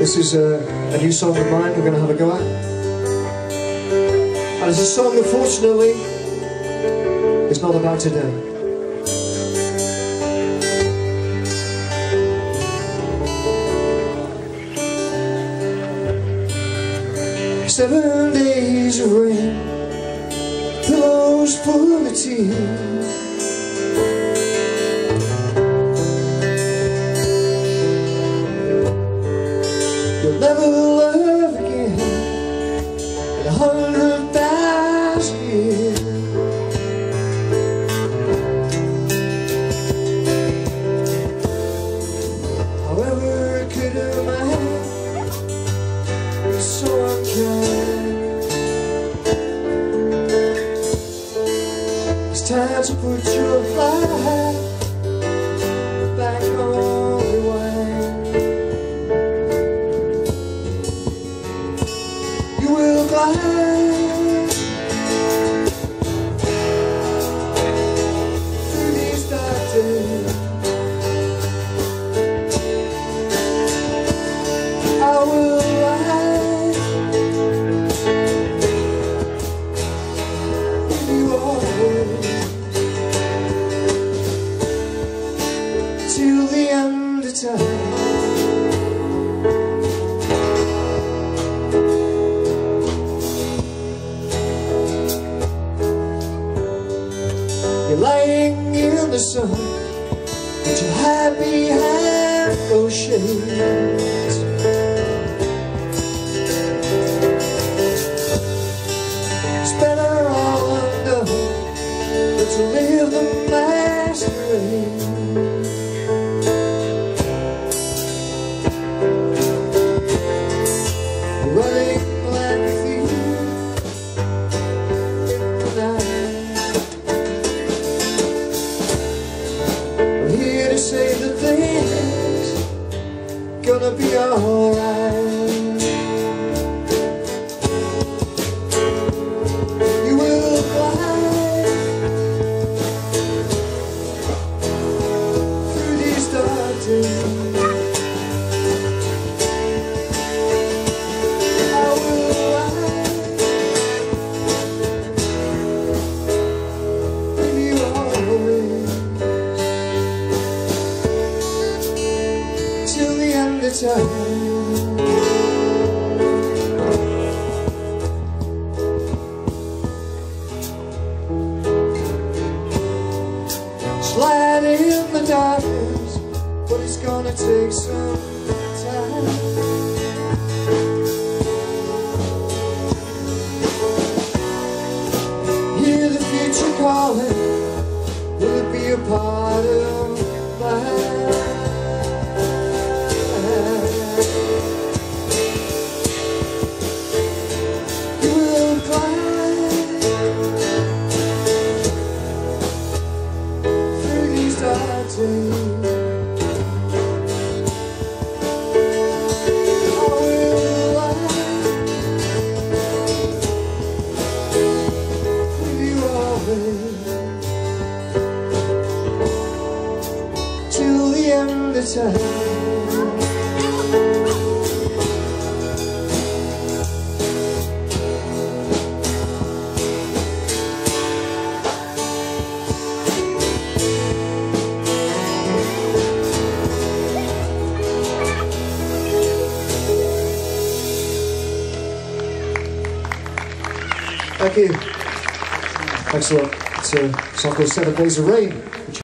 This is a, a new song of mine we're going to have a go at. And it's a song, unfortunately, it's not about today. Seven days of rain, pillows full of tears. So unkind. It's time to put your life back on. You will till the end of time. You're lying in the sun with your happy hand no shades. It's better all undone than to live the masquerade. Gonna be alright. End of time. Slide in the darkness, but it's gonna take some time. Hear the future calling, will it be a part of Thank you. Thanks a lot. It's a song called Seven Days of Rain.